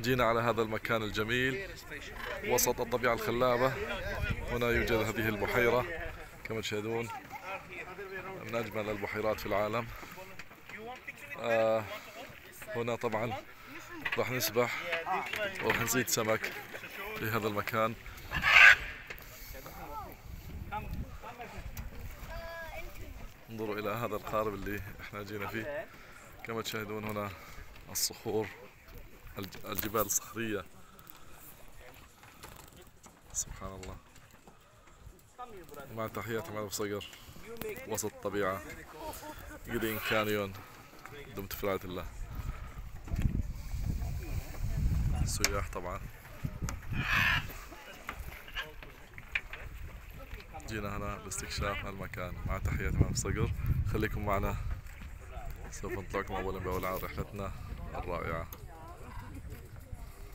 جينا على هذا المكان الجميل وسط الطبيعة الخلابة. هنا يوجد هذه البحيرة كما تشاهدون من أجمل البحيرات في العالم. آه هنا طبعا راح نسبح وراح نصيد سمك في هذا المكان. انظروا إلى هذا القارب اللي إحنا جينا فيه. كما تشاهدون هنا الصخور. الجبال الصخرية. سبحان الله. مع تحياتي مع صقر. وسط الطبيعة جرين كانيون دمت في رعاية الله. سياح طبعا. جينا هنا لاستكشاف المكان. مع تحياتي مع صقر. خليكم معنا. سوف نطلعكم أولا بأول عن رحلتنا الرائعة.